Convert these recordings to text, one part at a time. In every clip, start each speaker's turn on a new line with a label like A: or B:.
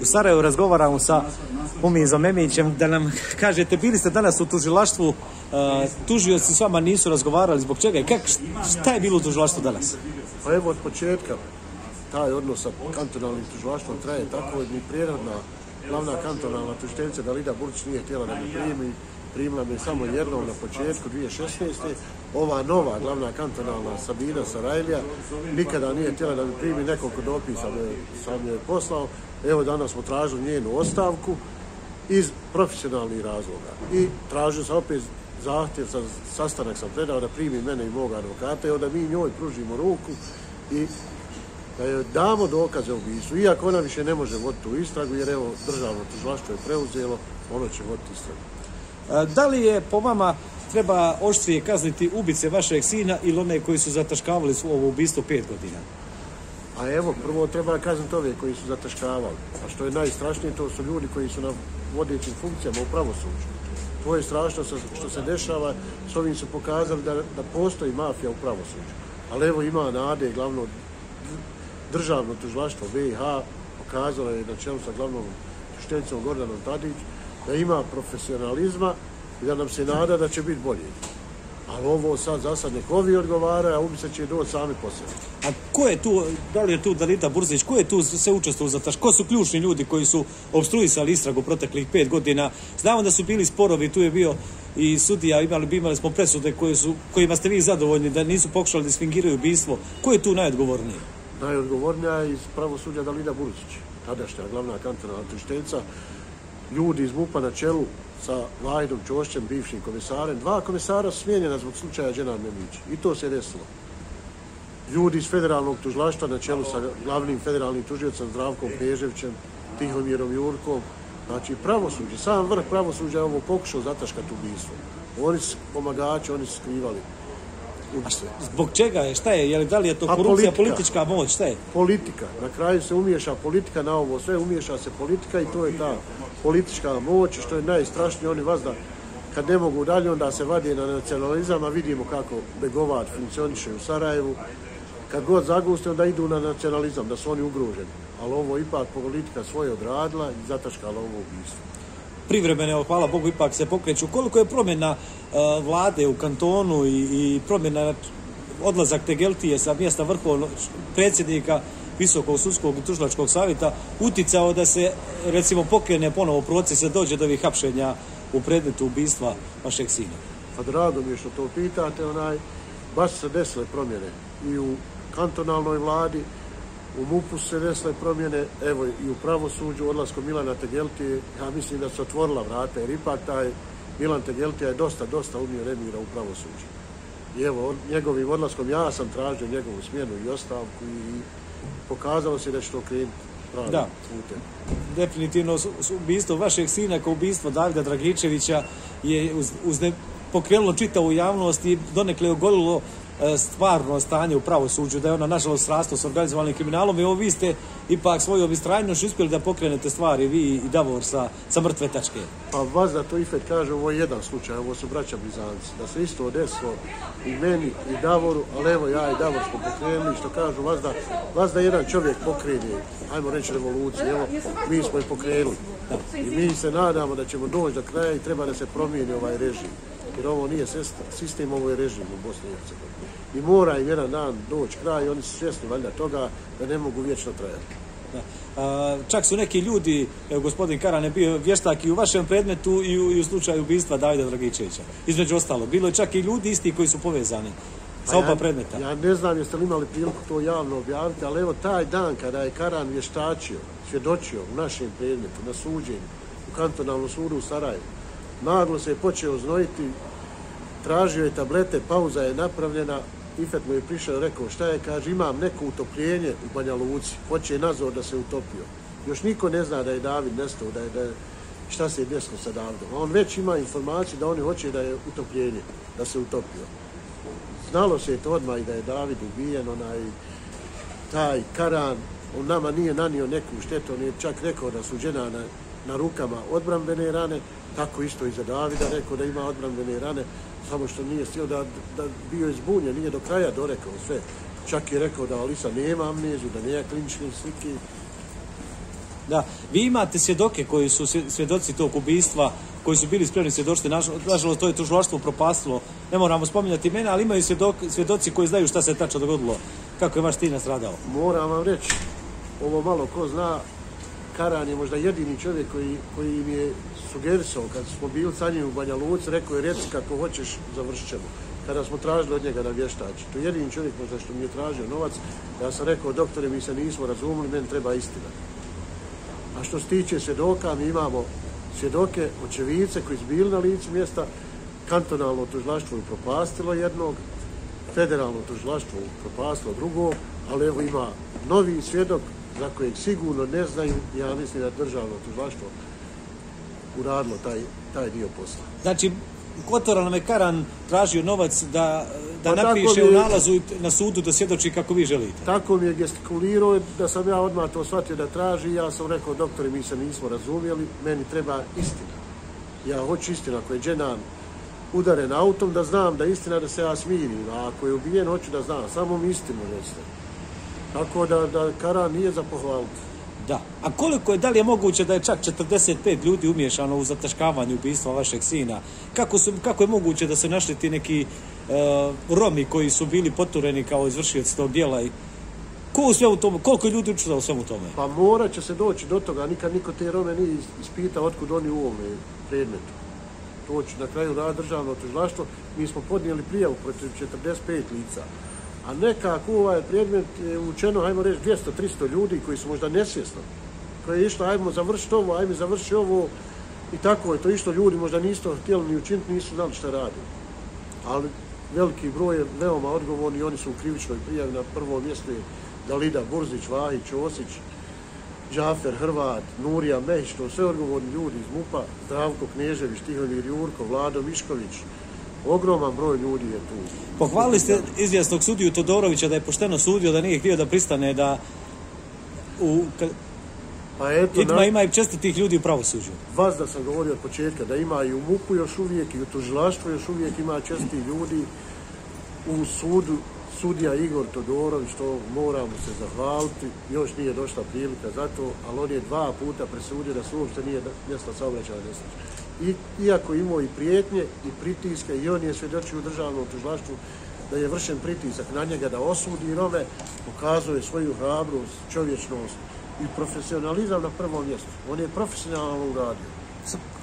A: u Sarajevu razgovaramo sa Umizom Emićem da nam kažete, bili ste danas u tužilaštvu, uh, tužioci s vama nisu razgovarali, zbog čega? Kak, šta je bilo u tužilaštvu danas?
B: Pa evo od početka taj odnos sa kantonalnim tužilaštvom traje tako ni prirodna glavna kantonalna tužiteljica Dalida Burć nije htjela da me primi, primila me samo jednom na početku 2016. Ova nova glavna kantonalna Sabina Sarajlija nikada nije htjela da mi primi nekoliko dopisa me, sam je poslao. Evo danas smo tražili njenu ostavku iz profesionalnih razloga. I tražio sam opet zahtjev, sa sastanak sam predao da primi mene i moga advokata, evo da mi njoj pružimo ruku i da joj damo dokaze u ubistvu, iako ona više ne može voditi tu istragu, jer evo državno tužilaštvo je preuzelo, ono će voditi istragu.
A: E, da li je po vama treba oštrije kazniti ubice vašeg sina ili one koji su zataškavali svo ovo ubistvo pet godina?
B: A evo, prvo treba kazniti ove koji su zataškavali. A što je najstrašnije, to su ljudi koji su na vodećim funkcijama u pravosuđu. To je strašno što se dešava. S ovim su pokazali da, da postoji mafija u pravosuđu. Ali evo ima nade, glavno državno tužilaštvo BiH pokazalo je na čelu sa glavnom tužiteljicom Gordanom Tadić da ima profesionalizma i da nam se nada da će biti bolje. Ali ovo sad za sad nek ovi odgovaraju, a ubice će doći sami po sebi.
A: A ko je tu, da li je tu Dalita Burzić, ko je tu se učestvovao za taš, ko su ključni ljudi koji su obstruisali istragu proteklih pet godina? Znamo da su bili sporovi, tu je bio i sudija, imali, imali smo presude koje su, kojima ste vi zadovoljni, da nisu pokušali da sfingiraju ubistvo. Ko je tu najodgovorniji?
B: najodgovornija je iz pravosuđa Dalida Burzić, tadašnja glavna kantonalna tužiteljica, ljudi iz MUPA na čelu sa Vajdom Čošćem, bivšim komisarem. Dva komisara smijenjena zbog slučaja Dženan Memić. I to se desilo. Ljudi iz federalnog tužlaštva na čelu sa glavnim federalnim tužiocem Zdravkom Peževićem, Tihomirom Jurkom. Znači, pravosuđe, sam vrh pravosuđa je ovo pokušao zataškati ubistvo. Oni su pomagači, oni su skrivali
A: Zbog čega je, šta je, je li, da li je to
B: Pa
A: korupcija,
B: politika.
A: politička moć, šta je?
B: politika. Na kraju se umiješa politika na ovo sve, umiješa se politika i to je ta politička moć, što je najstrašnije, oni vas da kad ne mogu dalje, onda se vadi na nacionalizam, a vidimo kako Begovac funkcioniše u Sarajevu. Kad god zaguste, onda idu na nacionalizam, da su oni ugroženi. Ali ovo ipak politika svoje odradila i zataškala ovo ubistvo
A: privremene, evo, hvala Bogu, ipak se pokreću. Koliko je promjena uh, vlade u kantonu i, i promjena odlazak Tegeltije sa mjesta vrhovnog predsjednika Visokog sudskog i tužilačkog savjeta uticao da se, recimo, pokrene ponovo proces, da dođe do ovih hapšenja u predmetu ubistva vašeg sina?
B: Pa drago mi je što to pitate, onaj, baš se desile promjene i u kantonalnoj vladi, u MUP-u se desile promjene, evo i u pravosuđu, odlaskom Milana Tegeltije, ja mislim da se otvorila vrata, jer ipak taj Milan Tegeltija je dosta, dosta umio remira u pravosuđu. I evo, on, njegovim odlaskom ja sam tražio njegovu smjenu i ostavku i pokazalo se da će to krenuti pravim
A: Da.
B: putem.
A: definitivno ubistvo vašeg sina kao ubistvo Davida Dragičevića je uz, uz ne, pokrenulo čitavu javnost i donekle ogolilo E, stvarno stanje u pravosuđu, da je ona nažalost srasla s organizovanim kriminalom i ovo vi ste ipak svoju istrajnošću uspjeli da pokrenete stvari, vi i Davor sa, sa mrtve tačke.
B: Pa vas da to Ifet kaže, ovo je jedan slučaj, ovo su braća Blizanci. Da se isto desilo i meni i Davoru, ali evo ja i Davor smo pokrenuli, što kažu vas da, vas da jedan čovjek pokrene, ajmo reći revoluciju, evo mi smo je pokrenuli. I mi se nadamo da ćemo doći do kraja i treba da se promijeni ovaj režim. Jer ovo nije sistem, ovo je režim u Bosni i Hercegovini. I mora im jedan dan doći kraj oni su svjesni valjda toga da ne mogu vječno trajati.
A: Da. A, čak su neki ljudi, evo gospodin Karan je bio vještak i u vašem predmetu i u, i u slučaju ubistva Davida Dragičevića. Između ostalo, bilo je čak i ljudi isti koji su povezani sa
B: Pa
A: oba
B: ja-
A: predmeta.
B: Ja ne znam jeste li imali priliku to javno objaviti, ali evo taj dan kada je Karan vještačio, svjedočio u našem predmetu, na suđenju, u kantonalnom sudu u Sarajevu, naglo se je počeo znojiti, tražio je tablete, pauza je napravljena, Ifet mu je prišao i rekao šta je, kaže imam neko utopljenje u Banja Luci, hoće nazor da se utopio. Još niko ne zna da je David nestao, da je, da je šta se je desilo sa Davidom. A on već ima informaciju da oni hoće da je utopljenje, da se utopio. Znalo se je to odmah i da je David ubijen, onaj, taj Karan, on nama nije nanio neku štetu, on je čak rekao da su žena na, na rukama odbrambene rane, tako isto i za Davida rekao da ima odbrambene rane, samo što nije stio da, da bio je zbunjen, nije do kraja dorekao sve. Čak je rekao da Alisa nema amneziju, da nema klinične slike.
A: Da, vi imate svjedoke koji su svje- svjedoci tog ubistva, koji su bili spremni svjedočiti, Naž- nažalost to je tužilaštvo propastilo, ne moramo spominjati imena, ali imaju svjedok, svjedoci koji znaju šta se tačno dogodilo, kako je vaš sin nastradao.
B: Moram vam reći, ovo malo ko zna, Karan je možda jedini čovjek koji, koji im je sugerisao, kad smo bili sa njim u Banja Luci, rekao je reci kako hoćeš, završit ćemo. Kada smo tražili od njega da vještači. To je jedini čovjek možda što mi je tražio novac. Ja sam rekao, doktore, mi se nismo razumili, meni treba istina. A što se tiče svjedoka, mi imamo svjedoke, očevice koji su bili na licu mjesta, kantonalno tužilaštvo je propastilo jednog, federalno tužilaštvo propastilo drugog, ali evo ima novi svjedok za kojeg sigurno ne znaju, ja mislim da državno tužilaštvo uradilo taj, taj dio posla.
A: Znači, Kotora nam je Karan tražio novac da, da
B: Pa
A: napiše
B: mi
A: u nalazu na sudu da svjedoči kako vi želite.
B: Tako mi je gestikulirao da sam ja odmah to shvatio da traži. Ja sam rekao, doktore, mi se nismo razumjeli, meni treba istina. Ja hoću istina, ako je dženan udaren autom, da znam da je istina da se ja smirim. A ako je ubijen, hoću da znam. Samo mi istinu recite. Tako da, da Karan nije za pohvaliti.
A: Da. A koliko je, da li je moguće da je čak 45 ljudi umješano u zataškavanje ubistva vašeg sina? Kako, su, kako je moguće da su našli ti neki uh, Romi koji su bili potureni kao izvršioci tog dijela i ko u svemu tome, koliko je ljudi učinilo u svemu tome?
B: Pa morat će se doći do toga. Nikad niko te Rome nije ispitao otkud oni u ovome predmetu. To će na kraju rad državno tužilaštvo. Mi smo podnijeli prijavu protiv 45 lica. A nekako ovaj predmet je učeno, hajmo reći, 200-300 ljudi koji su možda nesvjesno. Koji je išlo, hajmo završiti ovo, hajmo završiti ovo. I tako je to išlo. Ljudi možda nisu to htjeli ni učiniti, nisu znali šta radi. Ali veliki broj je veoma odgovorni i oni su u krivičnoj prijavi. Na prvo mjestu je Dalida Burzić, Vahić, Osić, Džafer, Hrvat, Nurija Mehić, to sve odgovorni ljudi iz MUPA, Zdravko Knežević, Tihomir Jurko, Vlado Mišković, ogroman broj ljudi je tu.
A: Pohvalili ste izvjesnog sudiju Todorovića da je pošteno sudio, da nije htio da pristane da u,
B: Pa eto,
A: ima,
B: na,
A: ima i čestitih ljudi u pravosuđu.
B: vas da sam govorio od početka, da ima i u MUP-u još uvijek, i u tužilaštvu još uvijek ima česti ljudi, u sudu sudija Igor Todorović, to moramo se zahvaliti, još nije došla prilika za to, ali on je dva puta presudio da su uopšte nije mjesto saobraćaja nesreća. I, iako imao i prijetnje i pritiske, i on je svjedočio u državnom tužilaštvu da je vršen pritisak na njega da osudi Rome, pokazuje svoju hrabrost, čovječnost i profesionalizam na prvom mjestu. On je profesionalno uradio.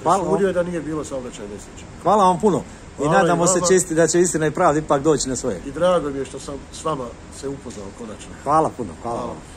B: Presudio je da nije bilo saobraćaja nesreća.
A: hvala vam puno. I
B: Hvala i
A: nadamo se čisti da će istina i pravda ipak doći na svoje.
B: I drago mi je što sam s vama se upoznao konačno.
A: Hvala puno, hvala.
B: Hvala.